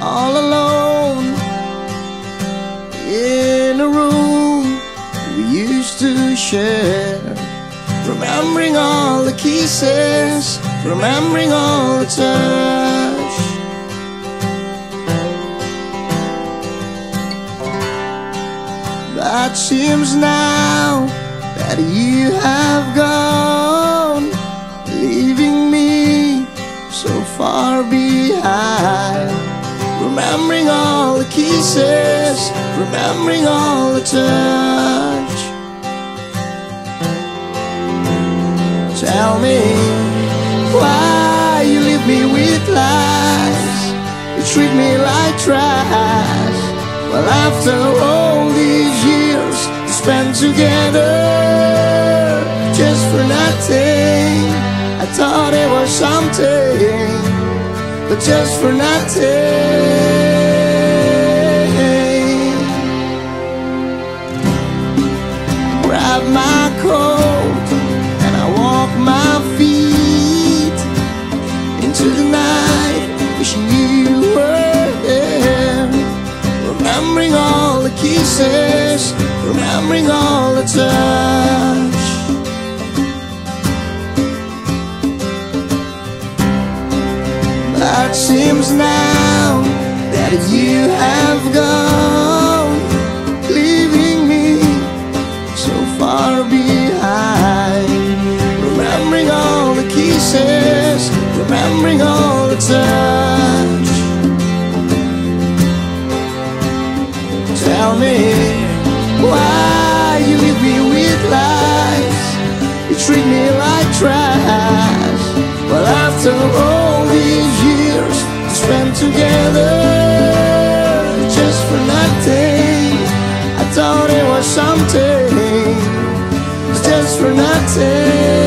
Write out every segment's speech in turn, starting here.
all alone in a room we used to share. Remembering all the kisses, remembering all the touch. But seems now that you have gone, leaving me so far behind. Remembering all the kisses, remembering all the touch. Tell me why you leave me with lies. You treat me like trash. Well, after all these years spent together, just for nothing. I thought it was something, but just for nothing. Grab my coat and I walk my feet into the night, wishing you were there. Remembering all the kisses, remembering all the touch. But seems now that you have gone, the touch. Tell me why you leave me with lies. You treat me like trash. Well, after all these years spent together, just for nothing, I thought it was something, just for nothing.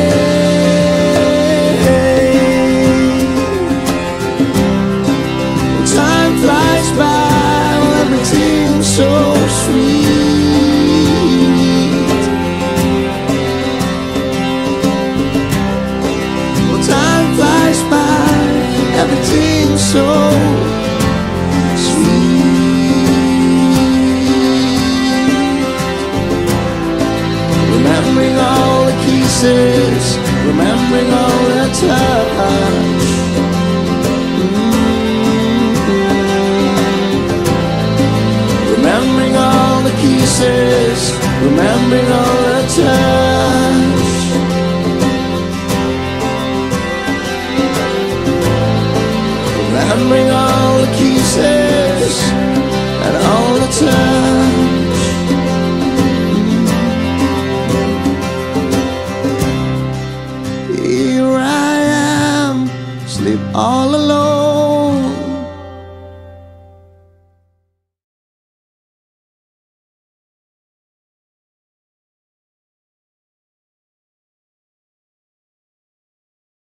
The remembering all the touch. Remembering all the kisses and all the touch. Here I am, sleep all alone